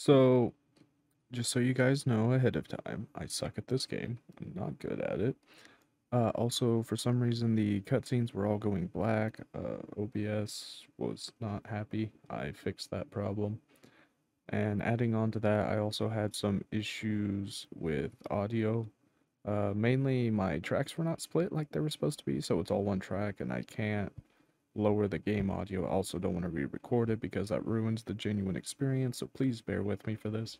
So, just so you guys know ahead of time, I suck at this game. I'm not good at it. Uh, also, for some reason, the cutscenes were all going black. Uh, OBS was not happy. I fixed that problem. And adding on to that, I also had some issues with audio. Uh, mainly, my tracks were not split like they were supposed to be, so it's all one track, and I can't lower the game audio. I also don't want to re-record it because that ruins the genuine experience, so please bear with me for this.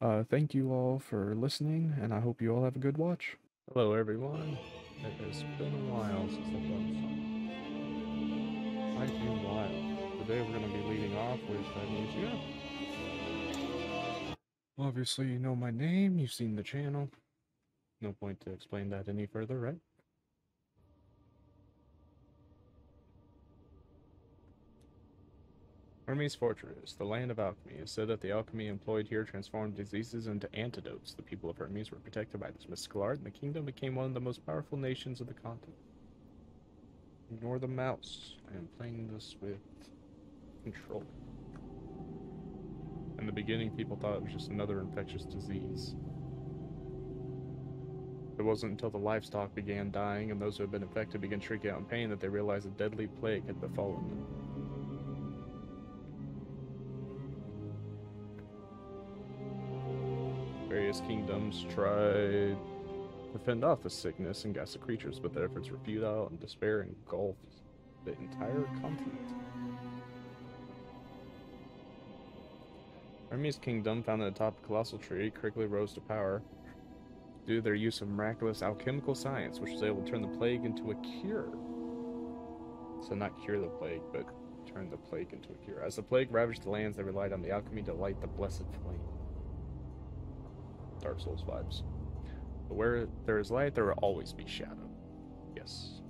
Uh, thank you all for listening, and I hope you all have a good watch. Hello, everyone. It has been a while since I've done something. Might be a while. Today we're going to be leading off with that museum. Obviously, you know my name, you've seen the channel. No point to explain that any further, right? Hermes Fortress, the land of alchemy. is said that the alchemy employed here transformed diseases into antidotes. The people of Hermes were protected by this mystical art, and the kingdom became one of the most powerful nations of the continent. Ignore the mouse. I am playing this with control. In the beginning, people thought it was just another infectious disease. It wasn't until the livestock began dying and those who had been infected began shrieking out in pain that they realized a deadly plague had befallen them. Various kingdoms tried to fend off the sickness and ghastly creatures, but their efforts were futile and despair engulfed the entire continent. Hermes' kingdom, founded atop a colossal tree, quickly rose to power due to their use of miraculous alchemical science, which was able to turn the plague into a cure. So not cure the plague, but turn the plague into a cure. As the plague ravaged the lands, they relied on the alchemy to light the blessed flame. Dark Souls vibes. But where there is light, there will always be shadow. Yes.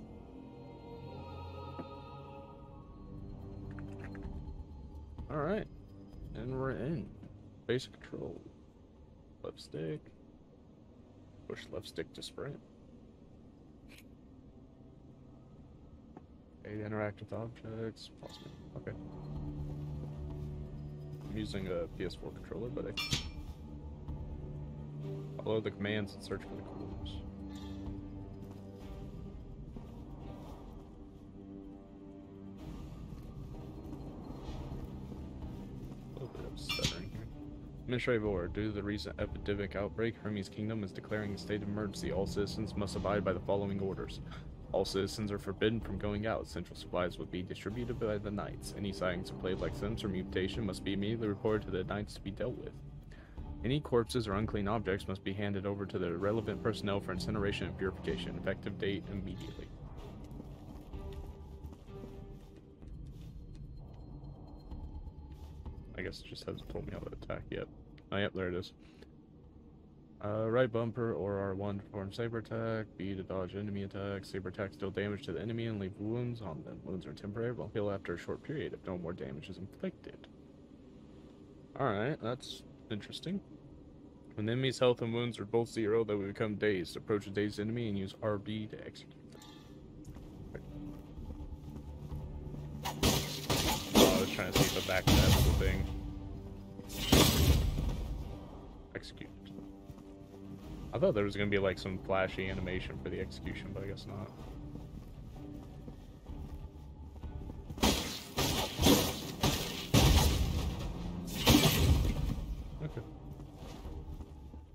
Alright. And we're in. Basic control. Left stick. Push left stick to sprint. Eight interact with objects. Me. Okay. I'm using a PS4 controller, but I follow the commands and search for the clues. A little bit stuttering here. Administrative order. Due to the recent epidemic outbreak, Hermes Kingdom is declaring a state of emergency. All citizens must abide by the following orders. All citizens are forbidden from going out. Central supplies will be distributed by the knights. Any sightings of plague-like symptoms or mutation must be immediately reported to the knights to be dealt with. Any corpses or unclean objects must be handed over to the relevant personnel for incineration and purification. Effective date immediately. I guess it just hasn't told me how to attack yet. Oh, yep, there it is. Uh, right bumper or R1 to perform saber attack, B to dodge enemy attacks. Saber attacks deal damage to the enemy and leave wounds on them. Wounds are temporary, will heal after a short period if no more damage is inflicted. Alright, that's interesting. When the enemy's health and wounds are both zero, they will become dazed. Approach a dazed enemy and use RB to execute. Oh, I was trying to see if the back tab's the thing. Execute. I thought there was gonna be like some flashy animation for the execution, but I guess not.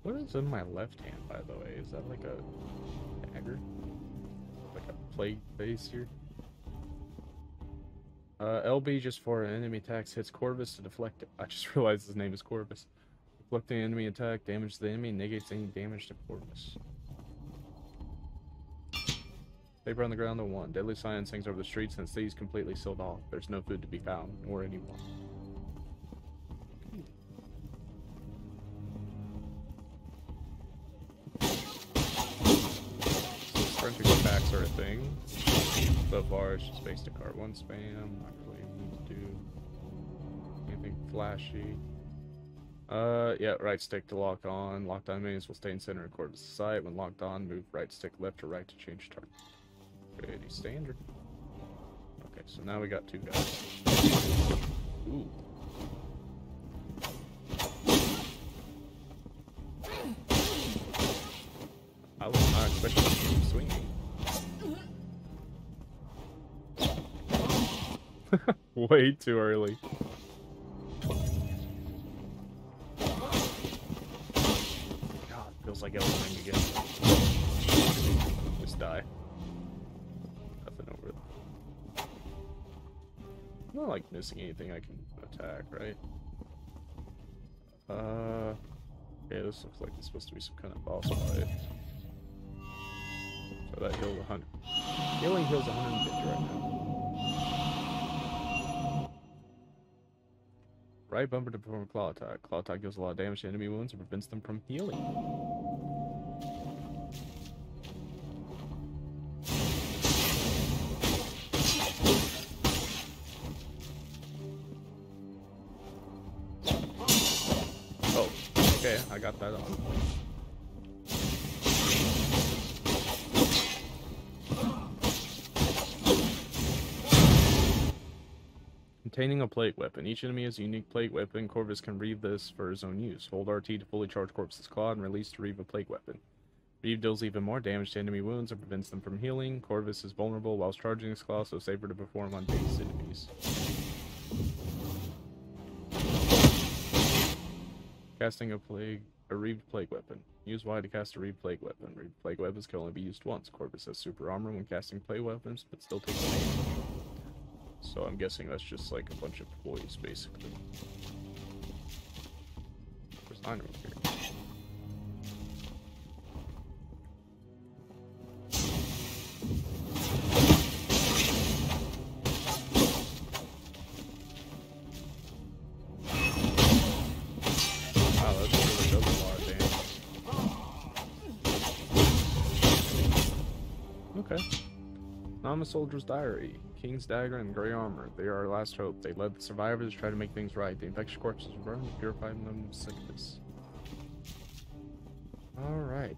What is in my left hand, by the way? Is that like a dagger? Like a plague face here? Uh, LB just for an enemy attacks hits Corvus to deflect it. I just realized his name is Corvus. Deflect the enemy attack, damage to the enemy, negates any damage to Corvus. Paper on the ground to one. Deadly Science hangs over the streets and the city's completely sealed off. There's no food to be found, nor anyone. sort of thing. So far, it's just basic card one spam. Not really need to do anything flashy. Uh, yeah, right stick to lock on. Locked on menus will stay in center and quarter of sight. When locked on, move right stick left or right to change target. Pretty standard. Okay, so now we got two guys. Ooh. I was not expecting him swinging. Way too early. God, feels like Elden Ring again. Just die. Nothing over there. I'm not like missing anything I can attack, right? Uh, yeah, this looks like it's supposed to be some kind of boss fight. So that heals 100. Healing heals 150 right now. Right bumper to perform claw attack. Claw attack deals a lot of damage to enemy wounds and prevents them from healing. Oh, okay, I got that on. Containing a plague weapon. Each enemy has a unique plague weapon. Corvus can reave this for his own use. Hold RT to fully charge Corvus's claw and release to reave a plague weapon. Reeve deals even more damage to enemy wounds and prevents them from healing. Corvus is vulnerable whilst charging his claw, so safer to perform on base enemies. Casting a plague, a reeved plague weapon. Use Y to cast a reeved plague weapon. Reeved plague weapons can only be used once. Corvus has super armor when casting plague weapons, but still takes damage. So I'm guessing that's just like a bunch of toys, basically. There's nine of here. Okay. Now I'm a soldier's diary. King's dagger and gray armor. They are our last hope. They led the survivors to try to make things right. The infected corpses were burned to purify them of sickness. Alright.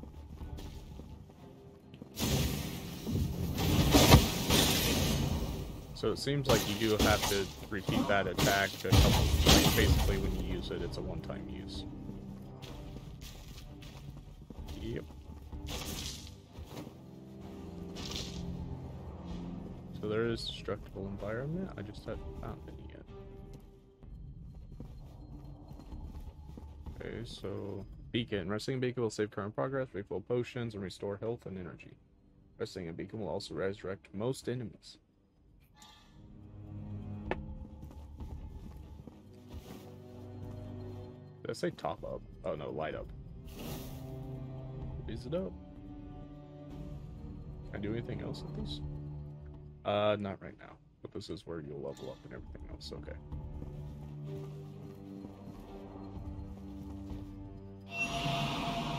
So it seems like you do have to repeat that attack a couple like basically when you use it, it's a one-time use. Yep. So there is destructible environment. I just haven't found any yet. Okay, so beacon. Resting beacon will save current progress, refill potions, and restore health and energy. Resting a beacon will also resurrect most enemies. Did I say top up? Oh no, light up. Is it up? Can I do anything else with these? Uh, not right now. But this is where you'll level up and everything else. Okay.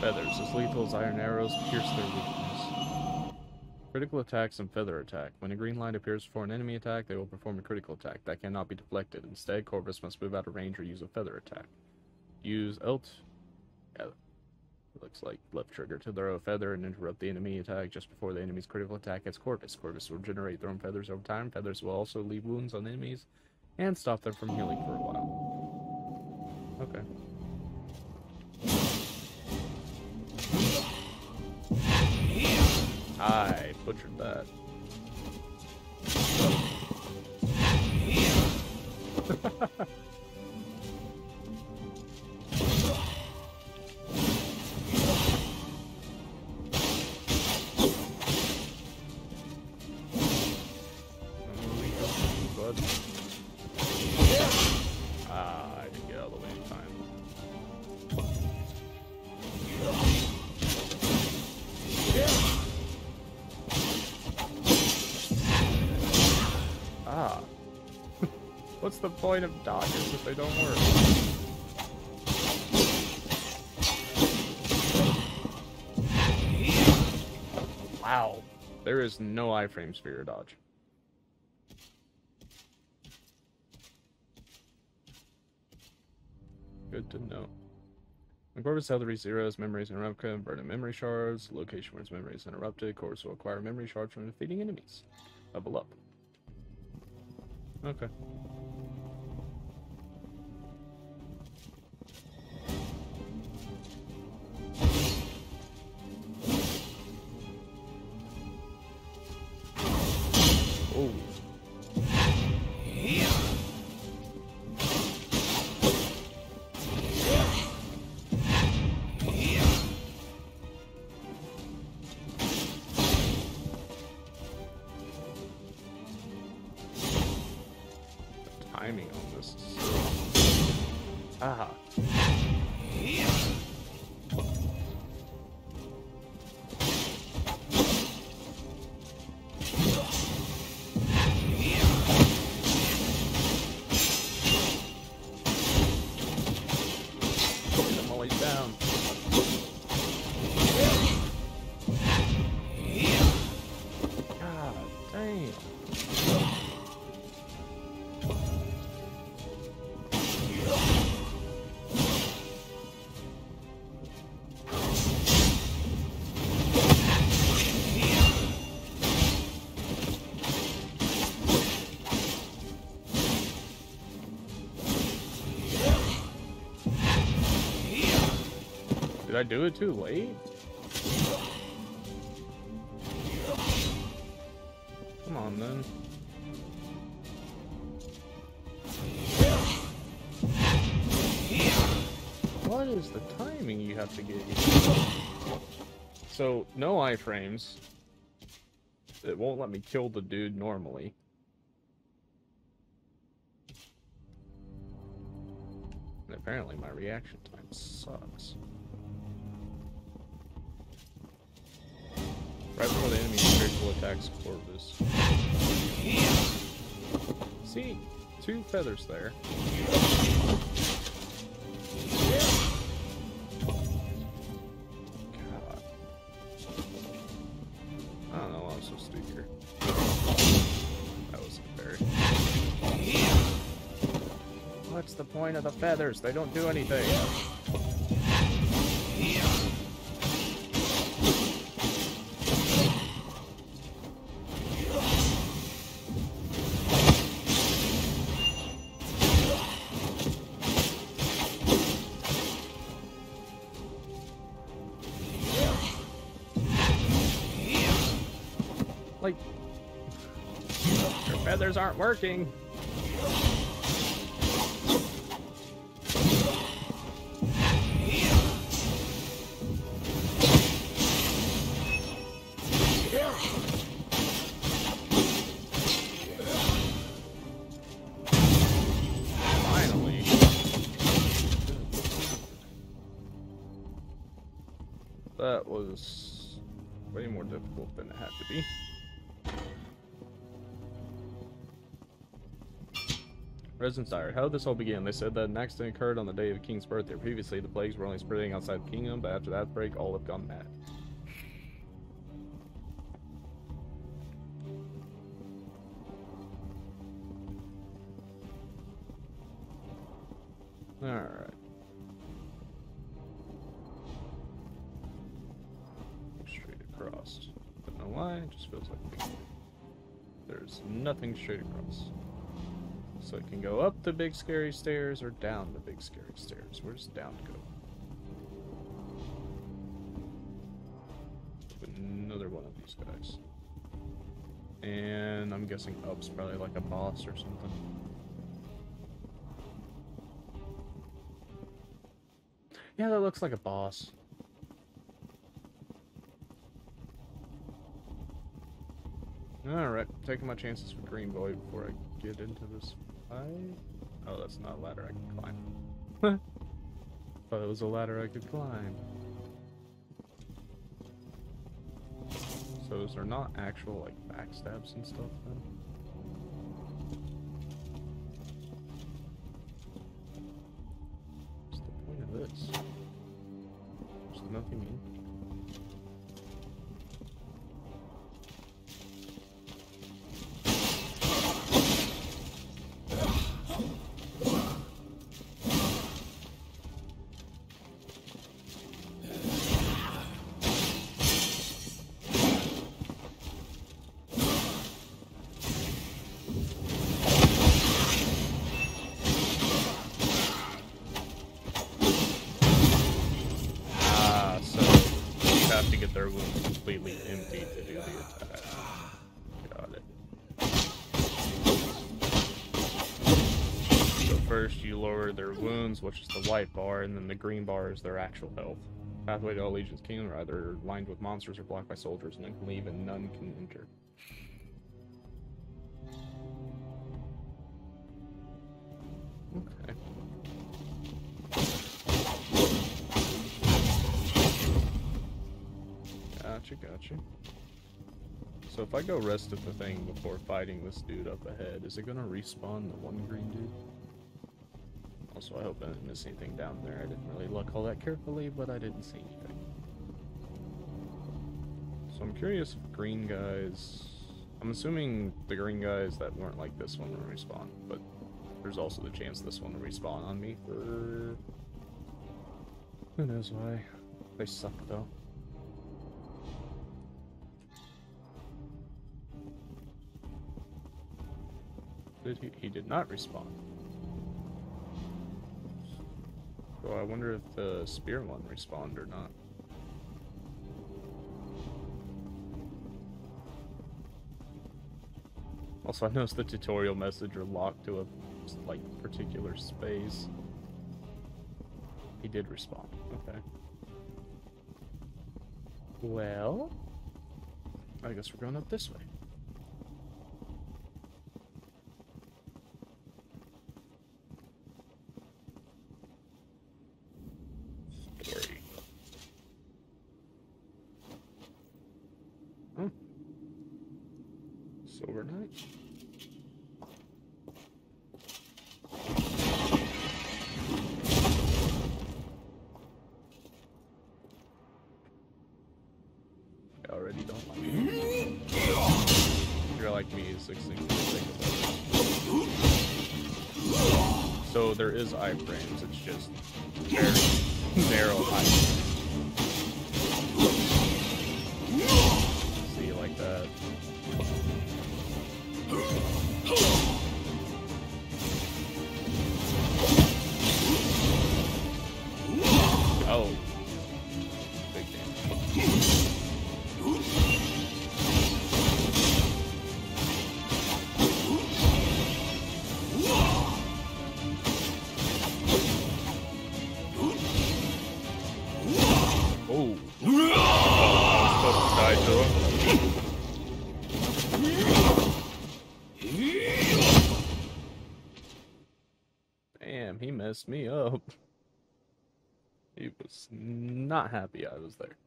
Feathers. As lethal as iron arrows pierce their weakness. Critical attacks and feather attack. When a green light appears for an enemy attack, they will perform a critical attack. That cannot be deflected. Instead, Corvus must move out of range or use a feather attack. Use Elt. Yeah, looks like left trigger to throw a feather and interrupt the enemy attack just before the enemy's critical attack hits Corvus. Corvus will generate thrown feathers over time. Feathers will also leave wounds on enemies and stop them from healing for a while. Okay. I butchered that. the point of dodges if they don't work? Wow. There is no iframe sphere dodge. Good to know. When Corvus zeros memories interrupted, burning memory shards, location where its memory is interrupted, Corvus will acquire memory shards from defeating enemies. Level up. Okay. Did I do it too late? Come on then. What is the timing you have to get? So, no iframes. It won't let me kill the dude normally. And apparently my reaction time sucks. Right before the enemy critical attacks Corvus. See, two feathers there. What's the point of the feathers? They don't do anything. Aren't working. Finally. That was way more difficult than it had to be. Residents diary. How did this all begin? They said that an accident occurred on the day of the king's birthday. Previously, the plagues were only spreading outside the kingdom, but after that break, all have gone mad. Alright. Straight across. Don't know why, it just feels like there's nothing straight across. So it can go up the big scary stairs or down the big scary stairs. Where's down go? Another one of these guys. And I'm guessing up's probably like a boss or something. Yeah, that looks like a boss. Alright, taking my chances for Green Boy before I get into this fight. Oh, that's not a ladder I can climb. Thought it was a ladder I could climb. So is there not actual, like, backstabs and stuff then? you lower their wounds, which is the white bar, and then the green bar is their actual health. Pathway to Allegiance Kingdom are either lined with monsters or blocked by soldiers, and then can leave and none can enter. Okay. Gotcha, gotcha. So if I go rest of the thing before fighting this dude up ahead, is it gonna respawn the one green dude? Also, I hope I didn't miss anything down there. I didn't really look all that carefully, but I didn't see anything. So I'm curious if green guys... I'm assuming the green guys that weren't like this one will respawn, but there's also the chance this one will respawn on me for... Who knows why. They suck, though. Did he? He did not respawn. So I wonder if the spear one respawned or not. Also, I noticed the tutorial message are locked to a like particular space. He did respond. Okay. Well, I guess we're going up this way. Story. Oh. Silver Knight. I already don't like it. You're like me, others. So there is iframes, it's just very narrow iframes. See, like that. Messed me up. He was not happy I was there.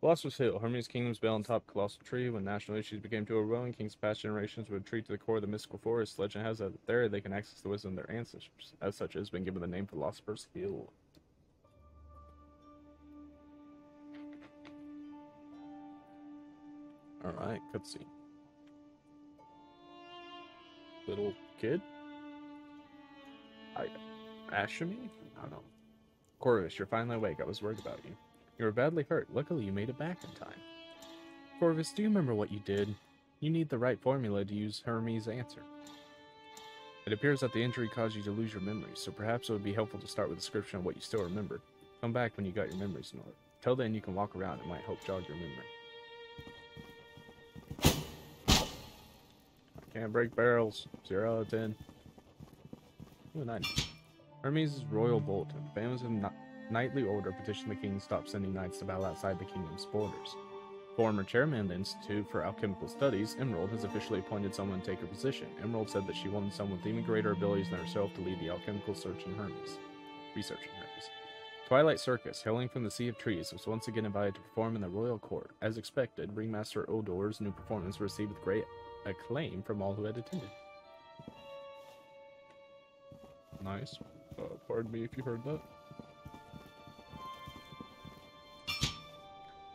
Philosopher's Hill, Hermes Kingdom's bell on top Colossal Tree. When national issues became too overwhelming, kings past generations would retreat to the core of the mystical forest. Legend has it that there they can access the wisdom of their ancestors. As such, it has been given the name Philosopher's Hill. Alright, cutscene. Little kid? I. Ashami? I don't know. Corvus, you're finally awake. I was worried about you. You were badly hurt. Luckily, you made it back in time. Corvus, do you remember what you did? You need the right formula to use Hermes' answer. It appears that the injury caused you to lose your memories, so perhaps it would be helpful to start with a description of what you still remember. Come back when you got your memories in order. Till then, you can walk around. It might help jog your memory. Can't break barrels. Zero out of ten. Ooh, nine. Hermes' royal bulletin. Families of kni- knightly order petition the king to stop sending knights to battle outside the kingdom's borders. Former chairman of the Institute for Alchemical Studies, Emerald has officially appointed someone to take her position. Emerald said that she wanted someone with even greater abilities than herself to lead the alchemical search in Hermes. Research in Hermes. Twilight Circus, hailing from the Sea of Trees, was once again invited to perform in the royal court. As expected, Ringmaster Odur's new performance received great acclaim from all who had attended. Nice. Uh, pardon me if you heard that.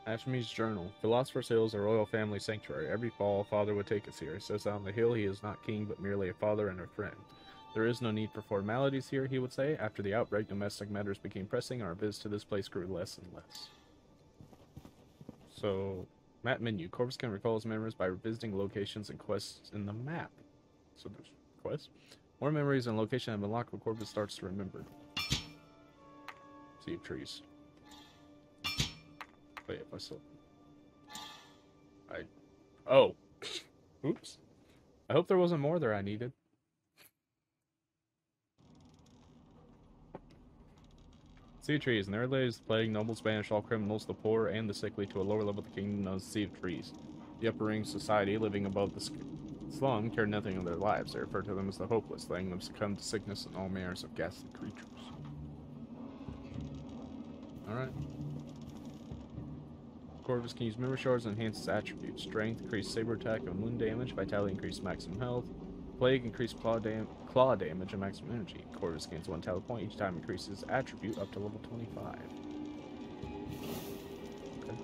Ashme's Journal. Philosopher's Hill is a royal family sanctuary. Every fall, father would take us here. He says on the hill he is not king, but merely a father and a friend. There is no need for formalities here, he would say. After the outbreak, domestic matters became pressing, and our visits to this place grew less and less. So, map menu. Corvus can recall his memories by revisiting locations and quests in the map. So there's quests. More memories and location have unlocked locked when Corvus starts to remember. Sea of trees. Oh, Wait, if I still. I. Oh. Oops. I hope there wasn't more there I needed. Sea Trees. In the early days, the plague, nobles banished all criminals, the poor, and the sickly to a lower level of the kingdom known as Sea of Trees. The upper ring society, living above the slum, cared nothing of their lives. They refer to them as the hopeless, letting them succumb to sickness and all manners of ghastly creatures. Alright. Corvus can use memory shards and enhance its attributes. Strength, increase saber attack and wound damage. Vitality, increase maximum health. Plague, increase claw, dam claw damage and maximum energy. Corvus gains one talent point each time increases attribute up to level 25. Okay.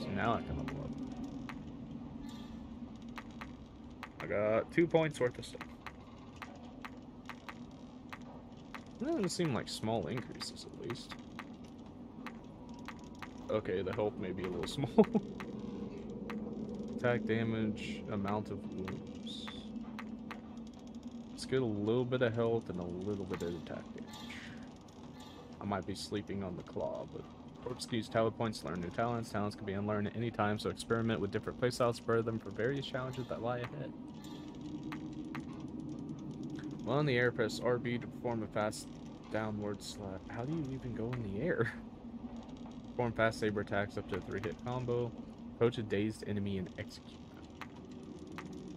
So now I can got two points worth of stuff. Doesn't seem like small increases, at least. Okay, the health may be a little small. Attack damage, amount of wounds. Let's get a little bit of health and a little bit of attack damage. I might be sleeping on the claw, but use talent points learn new talents. Talents can be unlearned at any time, so experiment with different playstyles prepare them for various challenges that lie ahead. While in the air, press RB to perform a fast downward slap. How do you even go in the air? Perform fast saber attacks up to a three hit combo. Approach a dazed enemy and execute.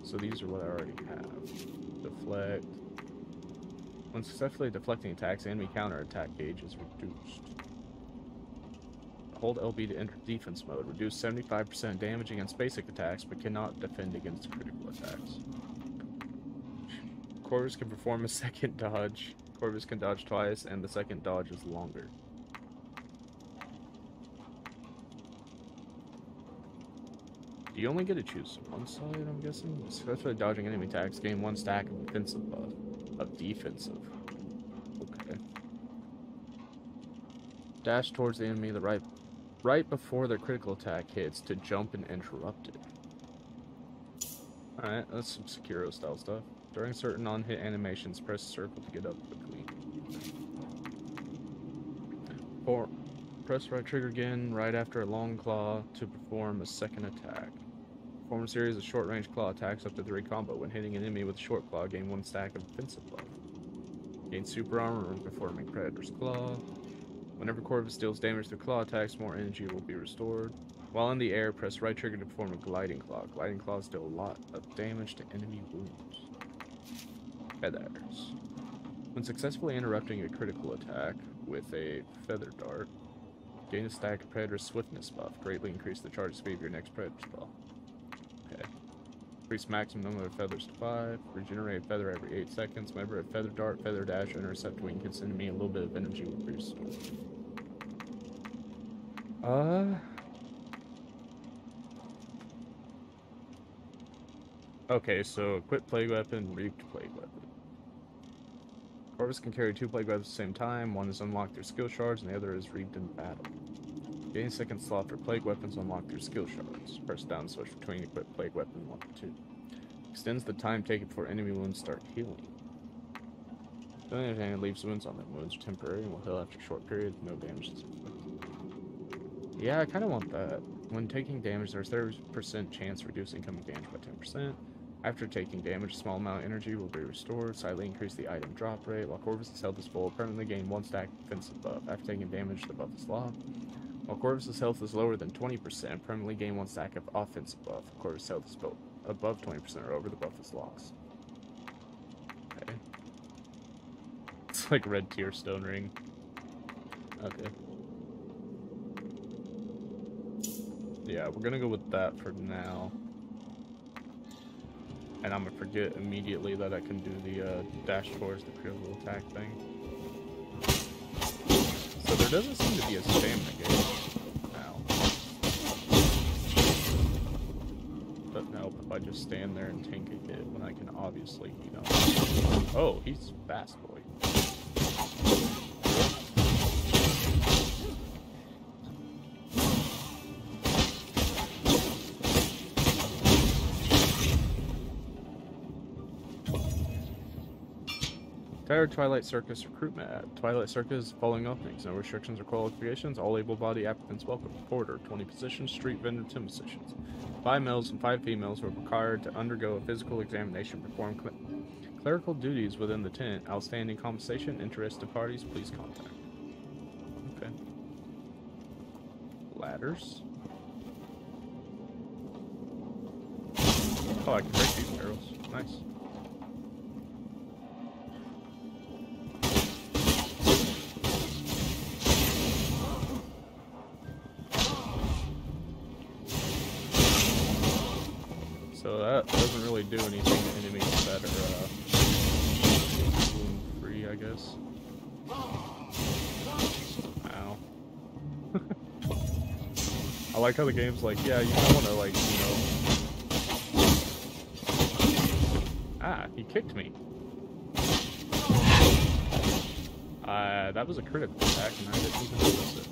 So these are what I already have. Deflect. When successfully deflecting attacks, enemy counter attack gauge is reduced. Hold LB to enter defense mode. Reduce 75% damage against basic attacks, but cannot defend against critical attacks. Corvus can perform a second dodge. Corvus can dodge twice, and the second dodge is longer. Do you only get to choose one side, I'm guessing? Especially dodging enemy attacks, gain one stack of defensive buff. Of defensive. Okay. Dash towards the enemy the right right before their critical attack hits to jump and interrupt it. Alright, that's some Sekiro style stuff. During certain non-hit animations, press circle to get up quickly. Or press right trigger again right after a long claw to perform a second attack. Perform a series of short-range claw attacks up to three combo. When hitting an enemy with a short claw, gain one stack of defensive buff. Gain super armor when performing Predator's Claw. Whenever Corvus deals damage through claw attacks, more energy will be restored. While in the air, press right trigger to perform a Gliding Claw. Gliding Claws deal a lot of damage to enemy wounds. Feathers. When successfully interrupting a critical attack with a Feather Dart, gain a stack of Predator's Swiftness buff. Greatly increase the charge speed of your next Predator spell. Increase maximum number of feathers to 5. Regenerate feather every 8 seconds. Whenever a feather dart, feather dash, intercept wing hits me a little bit of energy will be restored. Uh. Okay, so equip plague weapon, reaped plague weapon. Corvus can carry two plague weapons at the same time. One is unlocked through skill shards, and the other is reaped in battle. Gain second slot for plague weapons unlocked through skill shards. Press down switch between equipped plague weapon 1 and 2. Extends the time taken before enemy wounds start healing. The other hand, leaves wounds on them. Wounds temporary and will heal after a short period. No damage is. Yeah, I kind of want that. When taking damage, there's 30% chance reducing incoming damage by 10%. After taking damage, a small amount of energy will be restored, slightly increase the item drop rate. While Corvus' health is full, permanently gain one stack defensive buff. After taking damage, the buff is locked. While Corvus's health is lower than 20%, permanently gain one stack of offensive buff. Corvus' health is above 20% or over, the buff is lost. Okay. It's like red tear stone ring. Okay. Yeah, we're gonna go with that for now. And I'm gonna forget immediately that I can do the uh, dash towards the critical attack thing. So there doesn't seem to be a stamina gauge now. But nope, if I just stand there and tank a hit when I can obviously, you know. Oh, he's fast boy. Twilight Circus recruitment at Twilight Circus following openings. No restrictions or qualifications. All able-bodied applicants welcome. Porter, 20 positions. Street vendor, 10 positions. Five males and five females were required to undergo a physical examination, perform cl clerical duties within the tent. Outstanding compensation. Interested parties, please contact. Okay. Ladders. Oh, I can break these barrels. Nice. Like how the game's like, yeah, you don't want to like, you know. Ah, he kicked me. Uh, that was a critical attack, and I didn't even notice it.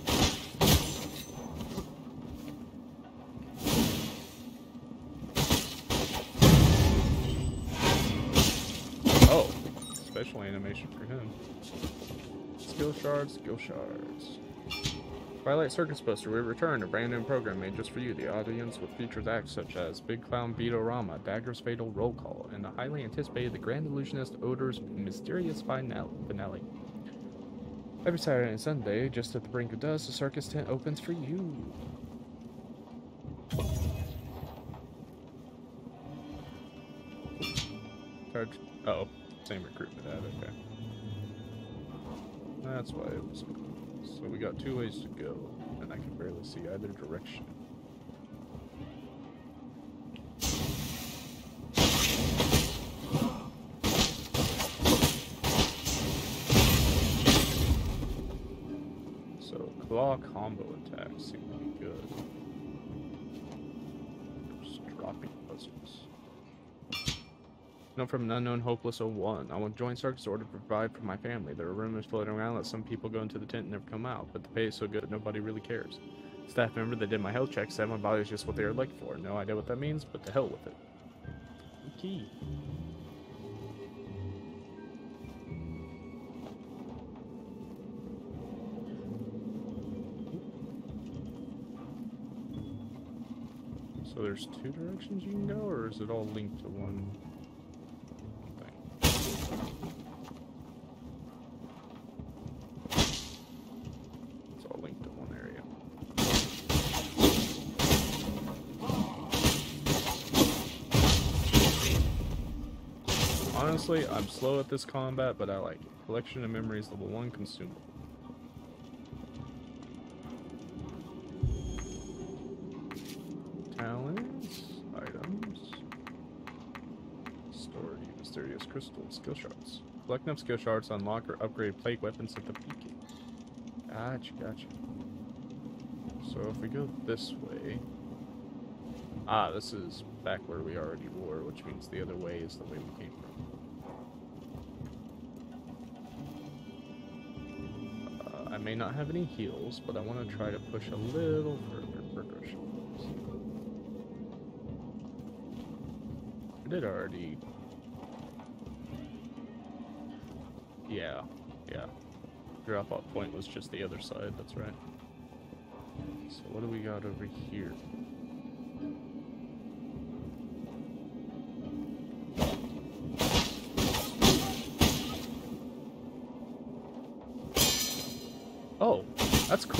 Oh, special animation for him. Skill shards, skill shards. Twilight Circus Buster, we return a brand new program made just for you, the audience, with featured acts such as Big Clown Beatorama, Dagger's Fatal Roll Call, and the highly anticipated The Grand Illusionist Odur's Mysterious Finale. Every Saturday and Sunday, just at the brink of dusk, the circus tent opens for you. Charge. Oh, same recruitment ad, okay. That's why it was. So we got two ways to go, and I can barely see either direction. So claw combo attacks seem to be good. Just dropping puzzles. Note from an unknown hopeless 01. I want to join Circus Order to provide for my family. There are rumors floating around that some people go into the tent and never come out, but the pay is so good nobody really cares. Staff member that did my health check said my body is just what they are looking for. No idea what that means, but to hell with it. Key. So there's two directions you can go, or is it all linked to one thing? It's all linked to one area. Honestly, I'm slow at this combat, but I like it. Collection of memories, level 1 consumable. Talents, items, story, mysterious crystal, skill shards. Collect enough skill shards to unlock or upgrade plague weapons at the beacon. Gotcha, gotcha. So if we go this way... Ah, this is back where we already were, which means the other way is the way we came from. May not have any heals, but I want to try to push a little further progression. I did already. Yeah, yeah. Drop off point was just the other side, that's right. So what do we got over here?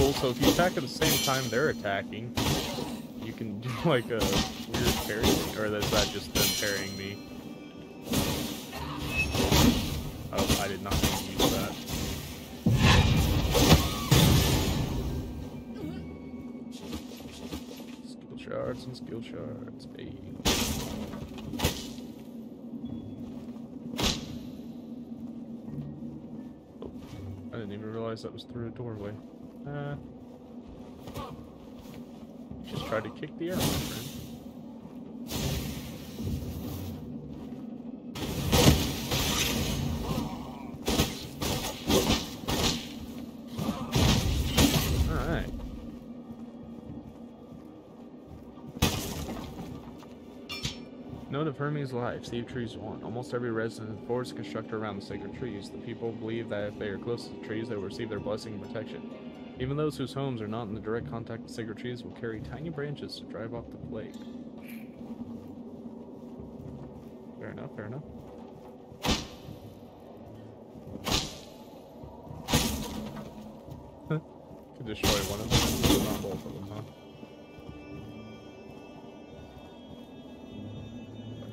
So if you attack at the same time they're attacking, you can do like a weird parry. Or is that just them parrying me? Oh, I did not use that. Skill shards and skill shards. Hey. Oh, I didn't even realize that was through a doorway. Uh, just tried to kick the air, friend. Alright. Note of Hermes' life, Steve Trees 1. Almost every resident of the forest constructed around the sacred trees. The people believe that if they are close to the trees, they will receive their blessing and protection. Even those whose homes are not in the direct contact with sacred trees will carry tiny branches to drive off the plague. Fair enough, fair enough. Could destroy one of them, not both of them, huh?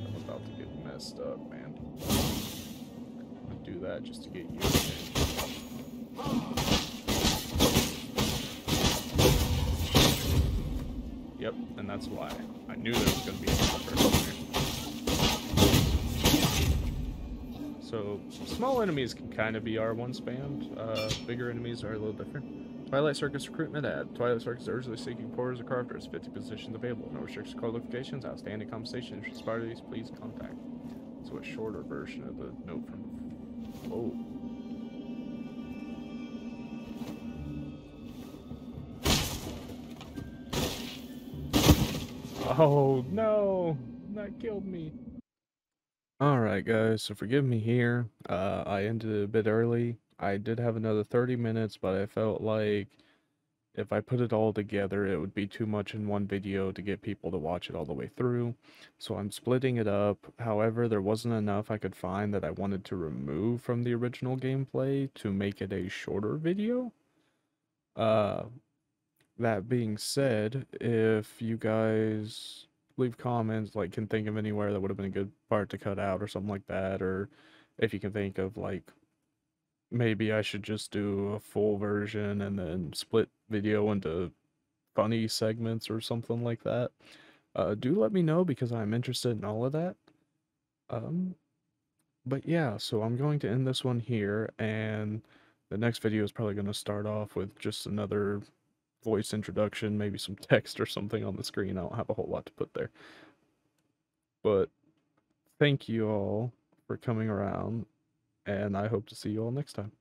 I'm about to get messed up, man. I'd do that just to get you. Yep, and that's why. I knew there was going to be a person there. So, small enemies can kind of be R1 spammed. Uh, bigger enemies are a little different. Twilight Circus recruitment ad. Twilight Circus is urgently seeking porters or carpenters. 50 positions available. No restrictions, qualifications, outstanding compensation. Interested parties, please contact. So a shorter version of the note from... Oh. Oh no! That killed me. Alright guys, so forgive me here. Uh, I ended a bit early. I did have another 30 minutes, but I felt like if I put it all together, it would be too much in one video to get people to watch it all the way through. So I'm splitting it up. However, there wasn't enough I could find that I wanted to remove from the original gameplay to make it a shorter video. Uh, that being said, if you guys leave comments, like can think of anywhere that would have been a good part to cut out or something like that, or if you can think of like maybe I should just do a full version and then split video into funny segments or something like that. Uh, do let me know because I'm interested in all of that. Um, but yeah, so I'm going to end this one here, and the next video is probably going to start off with just another voice introduction, maybe some text or something on the screen. I don't have a whole lot to put there. But thank you all for coming around, and I hope to see you all next time.